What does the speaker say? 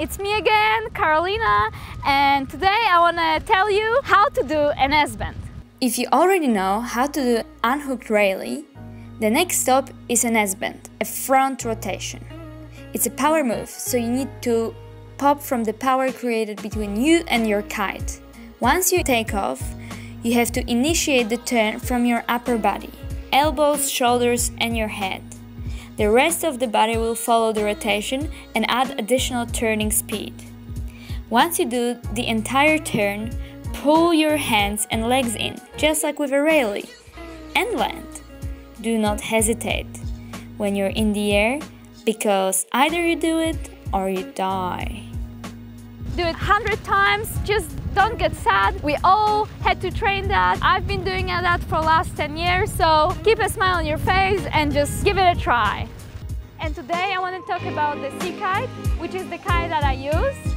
it's me again, Karolina, and today I want to tell you how to do an S-bend. If you already know how to do unhooked raley, the next stop is an S-bend, a front rotation. It's a power move, so you need to pop from the power created between you and your kite. Once you take off, you have to initiate the turn from your upper body, elbows, shoulders, and your head. The rest of the body will follow the rotation and add additional turning speed. Once you do the entire turn, pull your hands and legs in, just like with a raley, and land. Do not hesitate when you're in the air because either you do it or you die. Do it 100 times, just don't get sad. We all had to train that. I've been doing that for last 10 years, so keep a smile on your face and just give it a try. And today I want to talk about the sea kite, which is the kite that I use.